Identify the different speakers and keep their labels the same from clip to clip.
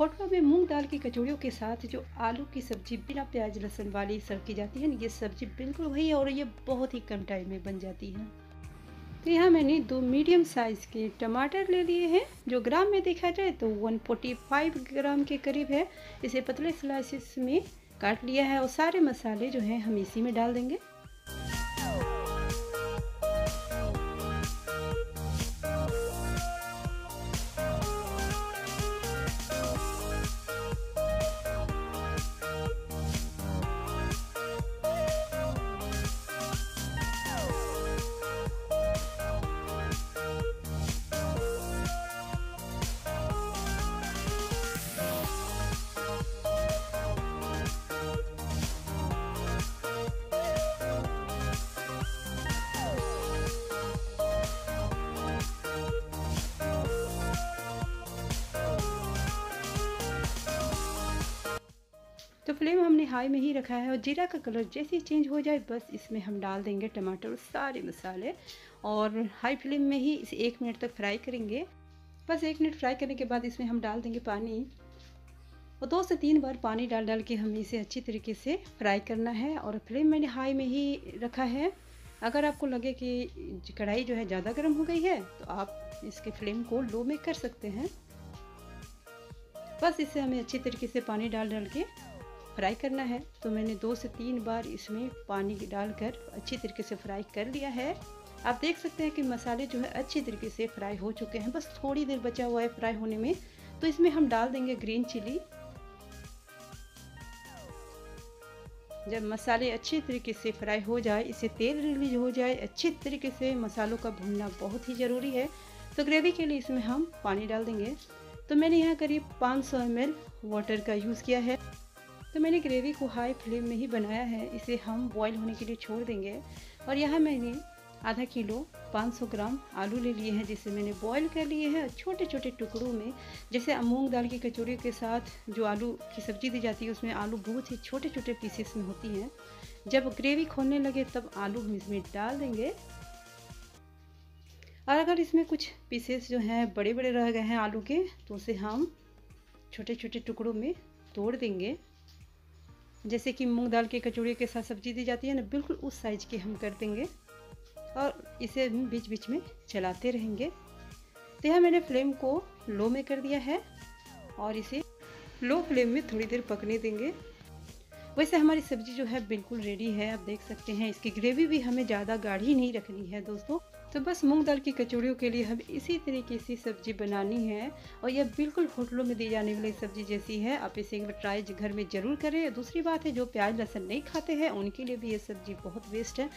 Speaker 1: होटलों में मूंग दाल की कचौड़ियों के साथ जो आलू की सब्ज़ी, बिना प्याज, लहसुन वाली सर्व की जाती है, ये सब्ज़ी बिल्कुल वही है और ये बहुत ही कम टाइम में बन जाती है। तो यहाँ मैंने दो मीडियम साइज़ के टमाटर ले लिए हैं, जो ग्राम में देखा जाए तो 145 ग्राम के करीब है। इसे पतले स्लाइसिस में काट लिया है और सारे मसाले जो हैं हम इसी में डाल देंगे। तो फ्लेम हमने हाई में ही रखा है और जीरा का कलर जैसे ही चेंज हो जाए, बस इसमें हम डाल देंगे टमाटर और सारे मसाले। और हाई फ्लेम में ही इसे एक मिनट तक फ्राई करेंगे। बस एक मिनट फ्राई करने के बाद इसमें हम डाल देंगे पानी। और दो से तीन बार पानी डाल डाल के हमें इसे अच्छी तरीके से फ्राई करना है। और फ्लेम मैंने हाई में ही रखा है। अगर आपको लगे कि कढ़ाई जो है ज़्यादा गर्म हो गई है तो आप इसके फ्लेम को लो में कर सकते हैं। बस इसे हमें अच्छी तरीके से पानी डाल डाल के फ्राई करना है। तो मैंने दो से तीन बार इसमें पानी डालकर अच्छी तरीके से फ्राई कर लिया है। आप देख सकते हैं कि मसाले जो है अच्छी तरीके से फ्राई हो चुके हैं। बस थोड़ी देर बचा हुआ है फ्राई होने में। तो इसमें हम डाल देंगे ग्रीन चिली जब मसाले अच्छी तरीके से फ्राई हो जाए, इसे तेल रिलीज़ हो जाए, अच्छी तरीके से मसालों का भूनना बहुत ही ज़रूरी है। तो ग्रेवी के लिए इसमें हम पानी डाल देंगे। तो मैंने यहाँ करीब 500 सौ वाटर का यूज़ किया है। तो मैंने ग्रेवी को हाई फ्लेम में ही बनाया है। इसे हम बॉईल होने के लिए छोड़ देंगे। और यहाँ मैंने आधा किलो 500 ग्राम आलू ले लिए हैं, जिसे मैंने बॉईल कर लिए हैं छोटे छोटे टुकड़ों में। जैसे मूंग दाल की कचौड़ी के साथ जो आलू की सब्ज़ी दी जाती है, उसमें आलू बहुत ही छोटे छोटे पीसेस में होती हैं। जब ग्रेवी खोलने लगे, तब आलू हम इसमें डाल देंगे। और अगर इसमें कुछ पीसेस जो हैं बड़े बड़े रह गए हैं आलू के तो उसे हम छोटे छोटे टुकड़ों में तोड़ देंगे। जैसे कि मूंग दाल की कचौड़ी के साथ सब्ज़ी दी जाती है ना, बिल्कुल उस साइज़ की हम कर देंगे। और इसे बीच बीच में चलाते रहेंगे। तो यहाँ मैंने फ्लेम को लो में कर दिया है और इसे लो फ्लेम में थोड़ी देर पकने देंगे। वैसे हमारी सब्ज़ी जो है बिल्कुल रेडी है, आप देख सकते हैं। इसकी ग्रेवी भी हमें ज़्यादा गाढ़ी नहीं रखनी है दोस्तों। तो बस मूंग दाल की कचौड़ियों के लिए हम इसी तरीके से सब्ज़ी बनानी है और यह बिल्कुल होटलों में दी जाने वाली सब्ज़ी जैसी है। आप इसे बार ट्राई घर में ज़रूर करें। दूसरी बात है, जो प्याज लहसन नहीं खाते हैं, उनके लिए भी ये सब्ज़ी बहुत बेस्ट है।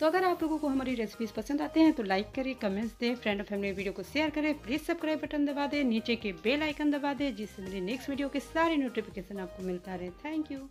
Speaker 1: तो अगर आप लोगों को हमारी रेसिपीज़ पसंद आते हैं तो लाइक करें कमेंट्स दें फ्रेंड और फैमिली वीडियो को शेयर करें। प्लीज़ सब्सक्राइब बटन दबा दें, नीचे के बेल आइकन दबा दें, जिससे मेरी नेक्स्ट वीडियो के सारे नोटिफिकेशन आपको मिलता रहे। Thank you